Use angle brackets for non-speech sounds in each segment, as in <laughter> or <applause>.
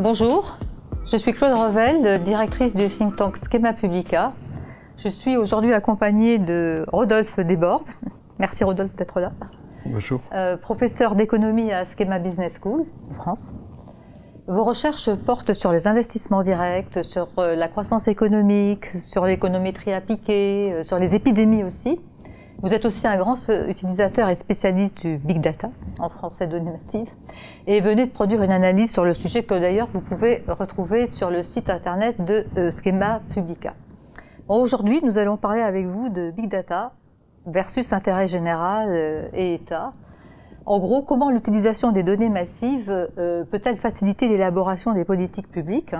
Bonjour, je suis Claude Revel, directrice du think tank Schema Publica. Je suis aujourd'hui accompagnée de Rodolphe Desbordes. Merci Rodolphe d'être là. Bonjour. Euh, professeur d'économie à Schema Business School en France. Vos recherches portent sur les investissements directs, sur euh, la croissance économique, sur l'économétrie appliquée, euh, sur les épidémies aussi. Vous êtes aussi un grand utilisateur et spécialiste du big data, en français données massives, et venez de produire une analyse sur le sujet que d'ailleurs vous pouvez retrouver sur le site internet de euh, Schema Publica. Aujourd'hui, nous allons parler avec vous de big data versus intérêt général et État. En gros, comment l'utilisation des données massives euh, peut-elle faciliter l'élaboration des politiques publiques,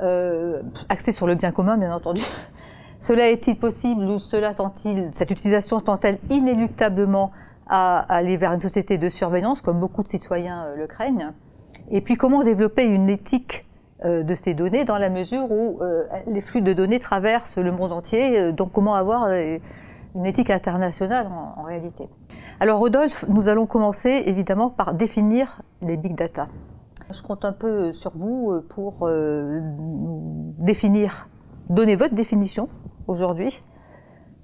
euh, axées sur le bien commun, bien entendu Cela est-il possible ou cela tend-il, cette utilisation tend-elle inéluctablement à, aller vers une société de surveillance, comme beaucoup de citoyens euh, le craignent? Et puis, comment développer une éthique de ces données dans la mesure où les flux de données traversent le monde entier Donc, comment avoir une éthique internationale en réalité? Alors Rodolphe, nous allons commencer évidemment par définir les big data. Je compte un peu sur vous euh, pour euh, définir, donner votre définition aujourd'hui.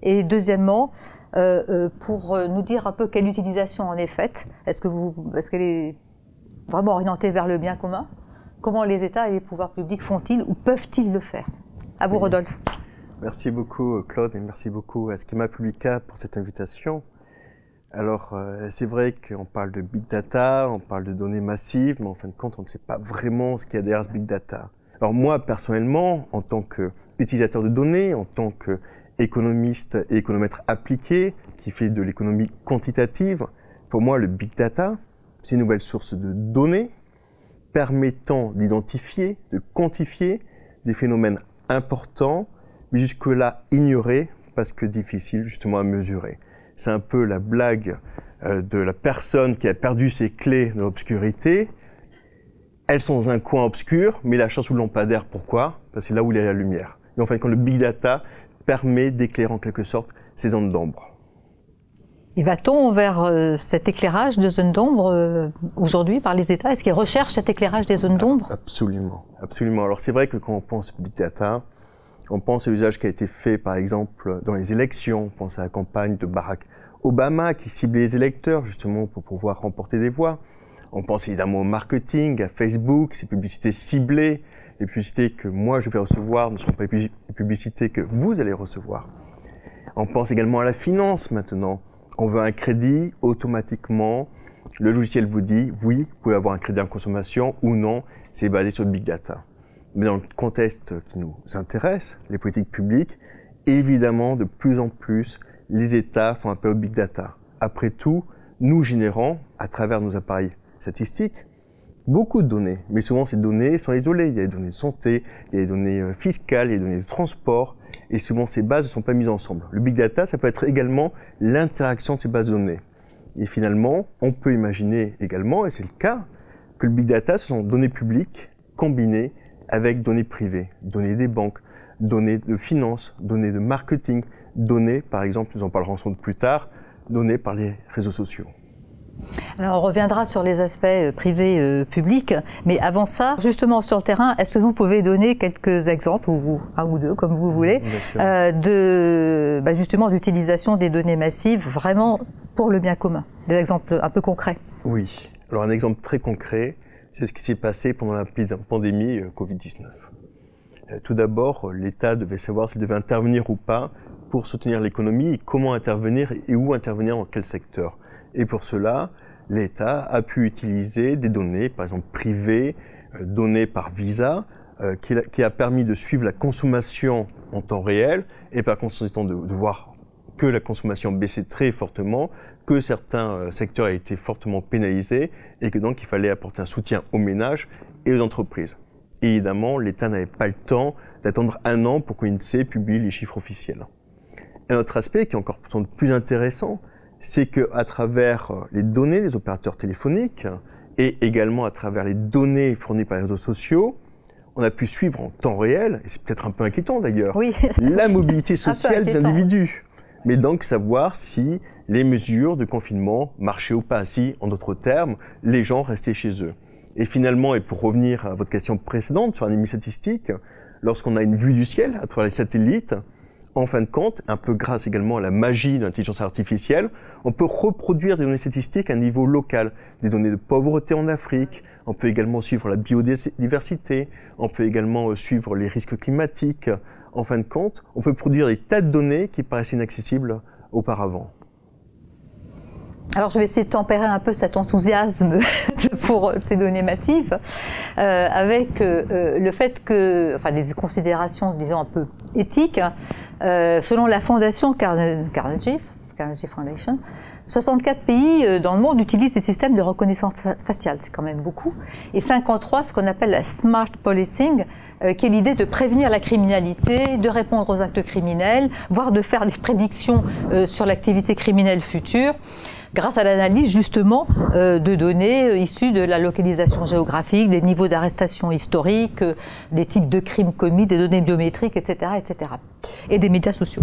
Et deuxièmement, euh, pour nous dire un peu quelle utilisation en est faite. Est-ce que vous, est-ce qu'elle est vraiment orientée vers le bien commun? Comment les États et les pouvoirs publics font-ils ou peuvent-ils le faire? À vous, Rodolphe. Merci beaucoup, Claude, et merci beaucoup à Schema Publica pour cette invitation. Alors, euh, c'est vrai qu'on parle de big data, on parle de données massives, mais en fin de compte, on ne sait pas vraiment ce qu'il y a derrière ce big data. Alors moi, personnellement, en tant qu'utilisateur de données, en tant qu'économiste et économètre appliqué, qui fait de l'économie quantitative, pour moi, le big data, c'est une nouvelle source de données permettant d'identifier, de quantifier des phénomènes importants, mais jusque-là ignorés parce que difficiles justement à mesurer. C'est un peu la blague euh, de la personne qui a perdu ses clés dans l'obscurité. Elles sont dans un coin obscur, mais la chasse sous le lampadaire, pourquoi? Parce que c'est là où il y a la lumière. Et en fait, quand le big data permet d'éclairer en quelque sorte ces zones d'ombre. Et va-t-on vers euh, cet éclairage de zones d'ombre euh, aujourd'hui par les États? Est-ce qu'ils recherchent cet éclairage des zones d'ombre? Absolument, absolument. Alors c'est vrai que quand on pense big data, on pense à l'usage qui a été fait, par exemple, dans les élections. On pense à la campagne de Barack Obama qui ciblait les électeurs, justement, pour pouvoir remporter des voix. On pense évidemment au marketing, à Facebook, ces publicités ciblées. Les publicités que moi je vais recevoir ne seront pas les publicités que vous allez recevoir. On pense également à la finance maintenant. On veut un crédit, automatiquement, le logiciel vous dit oui, vous pouvez avoir un crédit en consommation ou non, c'est basé sur le big data. Mais dans le contexte qui nous intéresse, les politiques publiques, évidemment, de plus en plus, les États font appel au big data. Après tout, nous générons, à travers nos appareils statistiques, beaucoup de données. Mais souvent, ces données sont isolées. Il y a des données de santé, il y a des données euh, fiscales, il y a des données de transport. Et souvent, ces bases ne sont pas mises ensemble. Le big data, ça peut être également l'interaction de ces bases de données. Et finalement, on peut imaginer également, et c'est le cas, que le big data, ce sont données publiques combinées avec données privées, données des banques, données de finances, données de marketing, données, par exemple, nous en parlerons sans doute plus tard, données par les réseaux sociaux. Alors on reviendra sur les aspects euh, privés euh, publics, mais avant ça, justement sur le terrain, est-ce que vous pouvez donner quelques exemples, ou un ou deux comme vous voulez, euh, de bah, justement d'utilisation des données massives vraiment pour le bien commun? Des exemples un peu concrets Oui. Alors un exemple très concret, c'est ce qui s'est passé pendant la pandémie euh, Covid-19. Euh, tout d'abord, l'État devait savoir s'il devait intervenir ou pas pour soutenir l'économie, comment intervenir et où intervenir dans quel secteur. Et pour cela, l'État a pu utiliser des données, par exemple privées, euh, données par Visa, qui, a permis de suivre la consommation en temps réel et par conséquent de, de voir que la consommation baissait très fortement, que certains euh, secteurs aient été fortement pénalisés et que donc il fallait apporter un soutien aux ménages et aux entreprises. évidemment, l'État n'avait pas le temps d'attendre un an pour qu'INSEE publie les chiffres officiels. Un autre aspect qui est encore plus intéressant, c'est qu'à travers euh, les données des opérateurs téléphoniques et également à travers les données fournies par les réseaux sociaux, on a pu suivre en temps réel, et c'est peut-être un peu inquiétant d'ailleurs, <laughs> la mobilité sociale des individus. Mais donc savoir si les mesures de confinement marchaient ou pas, si, en d'autres termes, les gens restaient chez eux. Et finalement, et pour revenir à votre question précédente sur l'anémie statistique, lorsqu'on a une vue du ciel à travers les satellites, en fin de compte, un peu grâce également à la magie de l'intelligence artificielle, on peut reproduire des données statistiques à un niveau local, des données de pauvreté en Afrique, on peut également suivre la biodiversité, on peut également euh, suivre les risques climatiques. En fin de compte, on peut produire des tas de données qui paraissent inaccessibles auparavant. Alors je vais essayer de tempérer un peu cet enthousiasme <laughs> pour euh, ces données massives euh, avec le fait que, enfin des considérations disons un peu éthiques, selon la fondation Carnegie, Carnegie Foundation, 64 pays euh, dans le monde utilisent ces systèmes de reconnaissance faciale, c'est quand même beaucoup. Et 53, ce qu'on appelle la smart policing, euh, qui est l'idée de prévenir la criminalité, de répondre aux actes criminels, voire de faire des prédictions euh, sur l'activité criminelle future grâce à l'analyse justement de données issues de la localisation géographique, des niveaux d'arrestation historiques, des types de crimes commis, des données biométriques, etc., etc., et des médias sociaux.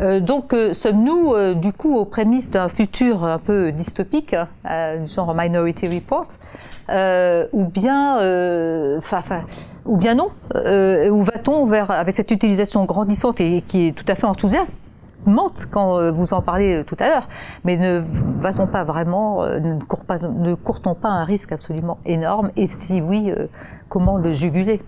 Euh, donc, euh, sommes-nous euh, du coup aux prémices d'un futur un peu dystopique, du genre Minority Report, ou bien, ou bien non Où va-t-on vers avec cette utilisation grandissante et qui est tout à fait enthousiasmante quand vous en parlez tout à l'heure, mais ne va-t-on pas vraiment, pas, ne court-on pas un risque absolument énorme? Et si oui, comment le juguler?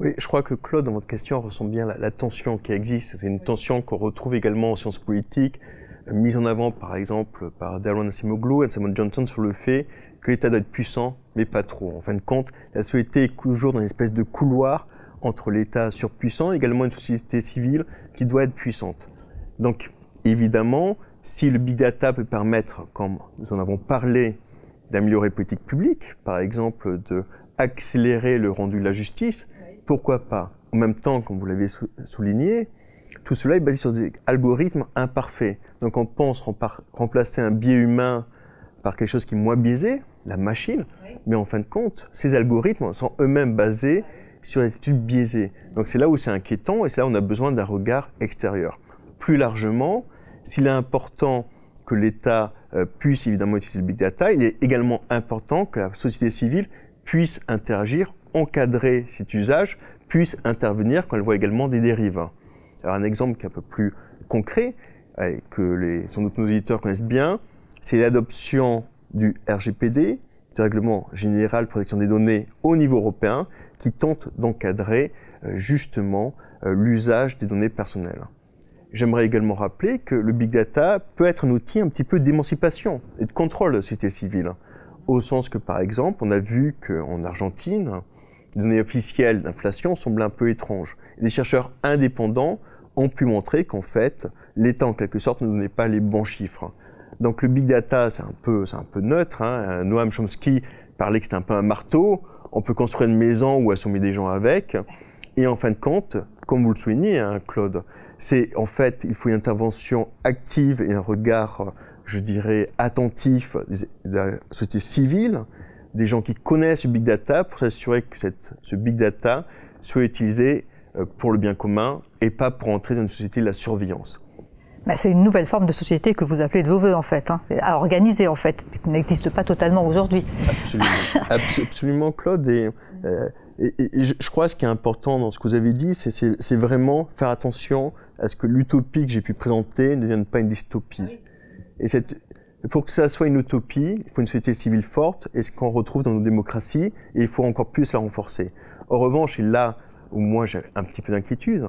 Oui, je crois que Claude, dans votre question, ressent bien la, tension qui existe. C'est une tension qu'on retrouve également en sciences politiques, euh, mise en avant par exemple par Darwin Asimoglu et Simon Johnson sur le fait que l'État doit être puissant, mais pas trop. En fin de compte, la société est toujours dans une espèce de couloir entre l'État surpuissant et également une société civile qui doit être puissante. Donc, évidemment, si le big data peut permettre, comme nous en avons parlé, d'améliorer les politiques publiques, par exemple de accélérer le rendu de la justice, pourquoi pas? En même temps, comme vous l'avez souligné, tout cela est basé sur des algorithmes imparfaits. Donc on pense remplacer un biais humain par quelque chose qui est moins biaisé, la machine, mais en fin de compte, ces algorithmes sont eux-mêmes basés sur des études biaisées. Donc c'est là où c'est inquiétant et c'est là où on a besoin d'un regard extérieur. Plus largement, s'il est important que l'État euh, puisse évidemment utiliser le big data, il est également important que la société civile puisse interagir encadrer cet usage puisse intervenir quand elle voit également des dérives. Alors un exemple qui est un peu plus concret, et que les, sans doute nos éditeurs connaissent bien, c'est l'adoption du RGPD, du Règlement général de protection des données au niveau européen, qui tente d'encadrer euh, justement euh, l'usage des données personnelles. J'aimerais également rappeler que le big data peut être un outil un petit peu d'émancipation et de contrôle de la société civile, au sens que par exemple, on a vu qu'en Argentine, les données officielles d'inflation semblent un peu étranges. des chercheurs indépendants ont pu montrer qu'en fait, l'État, en quelque sorte, ne donnait pas les bons chiffres. Donc le big data, c'est un peu, neutre. Hein. Noam Chomsky parlait que c'était un peu un marteau. On peut construire une maison ou assommer des gens avec. Et en fin de compte, comme vous le soulignez, hein, Claude, c'est en fait, il faut une intervention active et un regard, je dirais, attentif de la société civile des gens qui connaissent le big data pour s'assurer que cette, ce big data soit utilisé euh, pour le bien commun et pas pour entrer dans une société de la surveillance. Bah, c'est une nouvelle forme de société que vous appelez de vos voeux, en fait, hein, à organiser, en fait, qui n'existe pas totalement aujourd'hui. Absolument. <laughs> Absolument, Claude. Et, euh, et, je, je crois que ce qui est important dans ce que vous avez dit, c'est vraiment faire attention à ce que l'utopie que j'ai pu présenter ne devienne pas une dystopie. Et cette, pour que ça soit une utopie, il faut une société civile forte, et ce qu'on retrouve dans nos démocraties, et il faut encore plus la renforcer. En revanche, et là où moi j'ai un petit peu d'inquiétude,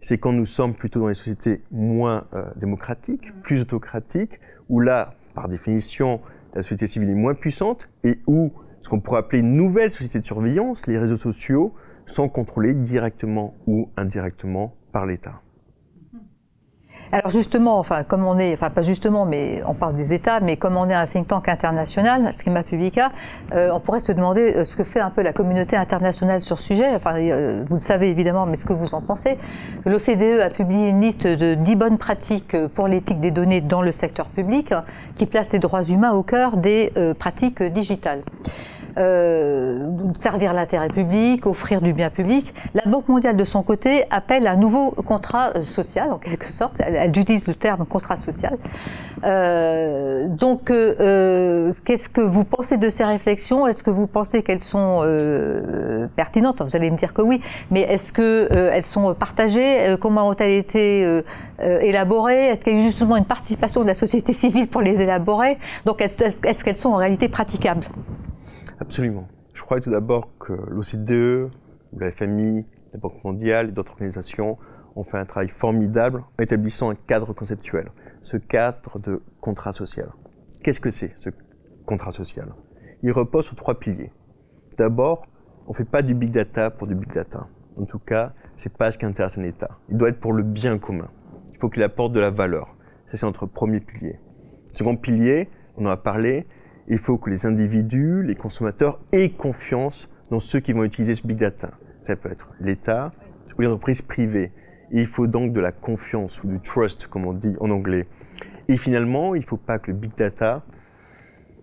c'est quand nous sommes plutôt dans les sociétés moins euh, démocratiques, plus autocratiques, où là, par définition, la société civile est moins puissante, et où ce qu'on pourrait appeler une nouvelle société de surveillance, les réseaux sociaux, sont contrôlés directement ou indirectement par l'État. Alors justement, enfin comme on est, enfin pas justement, mais on parle des États, mais comme on est un think tank international, Schema Publica, euh, on pourrait se demander euh, ce que fait un peu la communauté internationale sur ce sujet. Enfin, euh, vous le savez évidemment, mais ce que vous en pensez. L'OCDE a publié une liste de 10 bonnes pratiques pour l'éthique des données dans le secteur public, qui place les droits humains au cœur des pratiques digitales. Servir l'intérêt public, offrir du bien public. La Banque mondiale, de son côté, appelle un nouveau contrat social, en quelque sorte. Elle, utilise le terme contrat social. donc, qu'est-ce que vous pensez de ces réflexions? Est-ce que vous pensez qu'elles sont pertinentes? Vous allez me dire que oui, mais est-ce qu'elles sont partagées? Comment ont-elles été élaborées? Est-ce qu'il y a eu justement une participation de la société civile pour les élaborer? Donc, est-ce qu'elles sont en réalité praticables? Absolument. Je crois tout d'abord que l'OCDE, la FMI, la Banque mondiale et d'autres organisations ont fait un travail formidable en établissant un cadre conceptuel, ce cadre de contrat social. Qu'est-ce que c'est ce contrat social? Il repose sur trois piliers. D'abord, on ne fait pas du big data pour du big data. En tout cas, c'est pas ce qui intéresse un État. Il doit être pour le bien commun. Il faut qu'il apporte de la valeur. c'est notre premier pilier. Second pilier, on en a parlé, il faut que les individus, les consommateurs aient confiance dans ceux qui vont utiliser ce big data. Ça peut être l'État ou les entreprises privées. il faut donc de la confiance ou du trust, comme on dit en anglais. Et finalement, il ne faut pas que le big data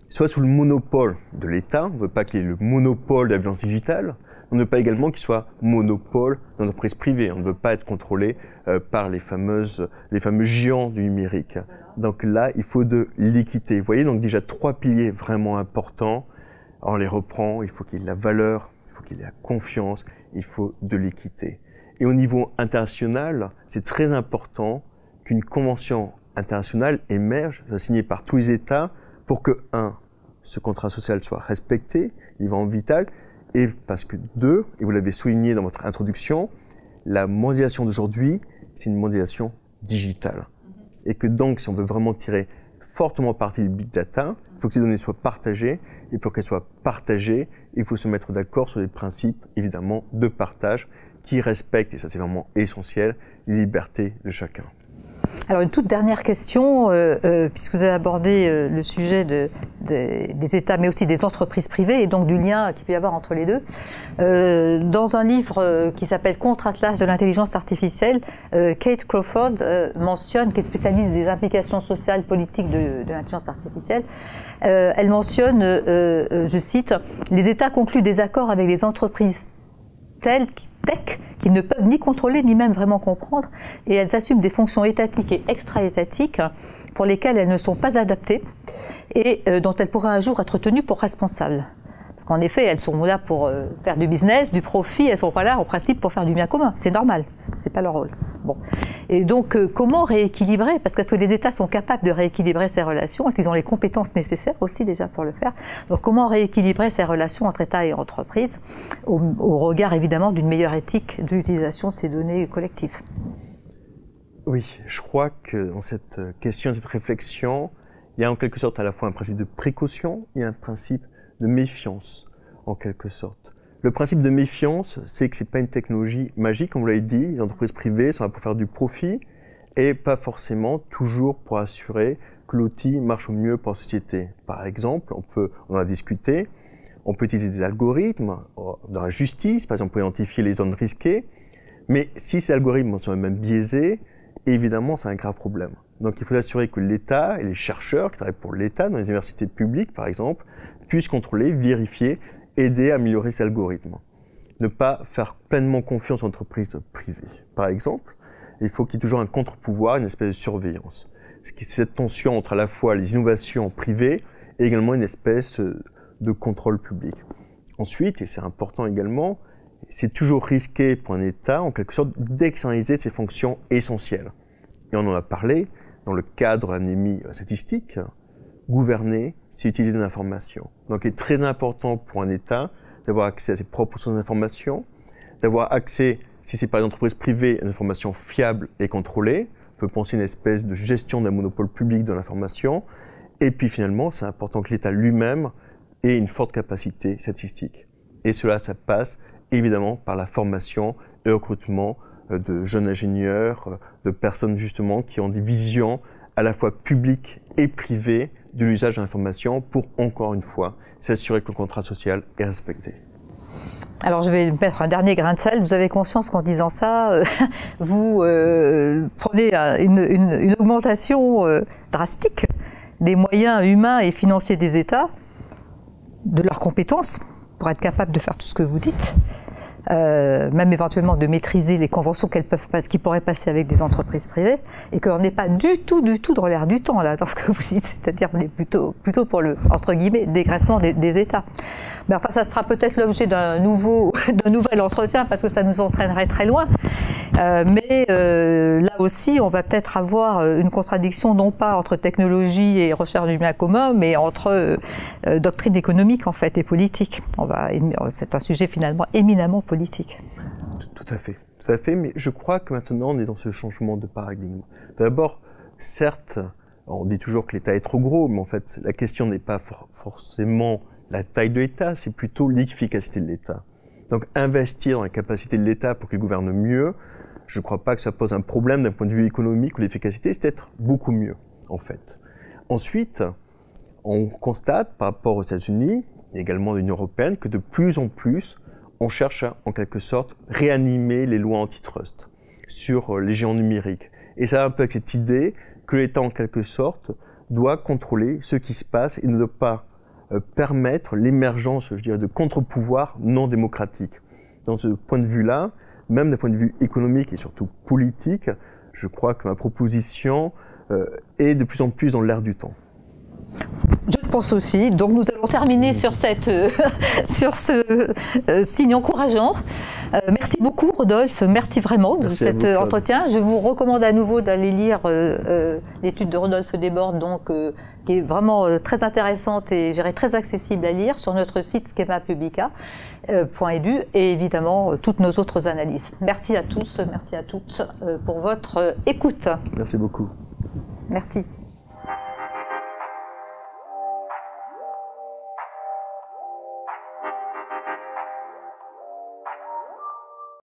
soit sous le monopole de l'État. On ne veut pas qu'il ait le monopole de la violence digitale. On ne veut pas également qu'il soit monopole d'entreprises privées. On ne veut pas être contrôlé euh, par les, fameuses, les fameux géants du numérique. Donc là, il faut de l'équité. Vous voyez, donc déjà trois piliers vraiment importants. On les reprend. Il faut qu'il y ait de la valeur, il faut qu'il y ait de la confiance, il faut de l'équité. Et au niveau international, c'est très important qu'une convention internationale émerge, signée par tous les États, pour que, un, ce contrat social soit respecté, il va en vital, et parce que deux, et vous l'avez souligné dans votre introduction, la mondialisation d'aujourd'hui, c'est une mondialisation digitale. Et que donc, si on veut vraiment tirer fortement parti du big data, il faut que ces données soient partagées. Et pour qu'elles soient partagées, il faut se mettre d'accord sur des principes, évidemment, de partage qui respectent, et ça c'est vraiment essentiel, les libertés de chacun. Alors une toute dernière question, euh, euh, puisque vous avez abordé euh, le sujet des États, mais aussi des entreprises privées, et donc du lien qu'il peut y avoir entre les deux. dans un livre qui s'appelle Contre-Atlas de l'intelligence artificielle, Kate Crawford mentionne, qui est spécialiste des implications sociales politiques de, de l'intelligence artificielle, elle mentionne, je cite, les États concluent des accords avec les entreprises telles tech qu'ils ne peuvent ni contrôler ni même vraiment comprendre, et elles assument des fonctions étatiques et extra-étatiques pour lesquelles elles ne sont pas adaptées et euh, dont elles pourraient un jour être tenues pour responsables. Parce qu'en effet, elles sont là pour euh, faire du business, du profit, elles sont pas là en principe pour faire du bien commun. C'est normal, c'est pas leur rôle. Bon. Et donc, euh, comment rééquilibrer? Parce que les États sont capables de rééquilibrer ces relations? Est-ce qu'ils ont les compétences nécessaires aussi déjà pour le faire? Donc, comment rééquilibrer ces relations entre États et entreprises au, regard évidemment d'une meilleure éthique d'utilisation de ces données collectives? Oui, je crois que dans cette question, cette réflexion, il y a en quelque sorte à la fois un principe de précaution et un principe de méfiance, en quelque sorte. Le principe de méfiance, c'est que ce n'est pas une technologie magique, comme vous l'avez dit. Les entreprises privées sont là pour faire du profit et pas forcément toujours pour assurer que l'outil marche au mieux pour la société. Par exemple, on peut, on a discuté, on peut utiliser des algorithmes euh, dans la justice, par exemple pour identifier les zones risquées, mais si ces algorithmes sont même biaisés, évidemment, c'est un grave problème. Donc il faut assurer que l'État et les chercheurs qui travaillent pour l'État, dans les universités publiques par exemple, puisse contrôler, vérifier, aider à améliorer ces algorithmes. Ne pas faire pleinement confiance aux entreprises privées. Par exemple, il faut qu'il y ait toujours un contre-pouvoir, une espèce de surveillance. C'est cette tension entre à la fois les innovations privées et également une espèce de contrôle public. Ensuite, et c'est important également, c'est toujours risqué pour un État, en quelque sorte, d'externaliser ses fonctions essentielles. Et on en a parlé dans le cadre de l'anémie statistique, gouverner, c'est utiliser des informations. Donc il est très important pour un État d'avoir accès à ses propres sources d'informations, d'avoir accès, si c'est par une entreprise privée, à des informations fiables et contrôlées. On peut penser à une espèce de gestion d'un monopole public de l'information. Et puis finalement, c'est important que l'État lui-même ait une forte capacité statistique. Et cela, ça passe évidemment par la formation et le recrutement euh, de jeunes ingénieurs, euh, de personnes justement qui ont des visions à la fois publiques et privées de l'usage de l'information pour, encore une fois, s'assurer que le contrat social est respecté. Alors je vais mettre un dernier grain de sel. Vous avez conscience qu'en disant ça, euh, <laughs> vous euh, prenez une, augmentation euh, drastique des moyens humains et financiers des États de leurs compétences pour être capables de faire tout ce que vous dites. Euh, même éventuellement de maîtriser les conventions qu'elles peuvent qui pourraient passer avec des entreprises privées, et qu'on n'est pas du tout, du tout dans l'air du temps là, dans ce que vous dites, c'est-à-dire on est plutôt, plutôt pour le entre guillemets dégraissement des, États. Mais enfin, ça sera peut-être l'objet d'un nouveau, <laughs> d'un nouvel entretien parce que ça nous entraînerait très loin. Euh, mais euh, là aussi, on va peut-être avoir euh, une contradiction non pas entre technologie et recherche du bien commun, mais entre euh, euh, doctrine économique en fait et politique. On va, c'est un sujet finalement éminemment. Tout, tout à fait, tout à fait. Mais je crois que maintenant on est dans ce changement de paradigme. D'abord, certes, on dit toujours que l'État est trop gros, mais en fait, la question n'est pas for forcément la taille de l'État, c'est plutôt l'efficacité de l'État. Donc investir dans la capacité de l'État pour qu'il gouverne mieux, je ne crois pas que ça pose un problème d'un point de vue économique ou l'efficacité, c'est être beaucoup mieux, en fait. Ensuite, on constate par rapport aux États-Unis, et également l'Union européenne, que de plus en plus, on cherche à, en quelque sorte, réanimer les lois antitrust sur euh, les géants numériques. Et ça va un peu avec cette idée que l'État, en quelque sorte, doit contrôler ce qui se passe et ne doit pas euh, permettre l'émergence, je dirais, de contre-pouvoirs non démocratiques. Dans ce point de vue-là, même d'un point de vue économique et surtout politique, je crois que ma proposition euh, est de plus en plus dans l'air du temps. Je pense aussi. Donc nous allons terminer sur, cette, euh, <laughs> sur ce euh, signe encourageant. Euh, merci beaucoup Rodolphe, merci vraiment de Merci cet vous, entretien. Je vous recommande à nouveau d'aller lire l'étude de Rodolphe Desbordes, donc, qui est vraiment très intéressante et dirais, très accessible à lire sur notre site schemapublica.edu et évidemment toutes nos autres analyses. Merci à tous, merci à toutes pour votre écoute. Merci beaucoup. Merci.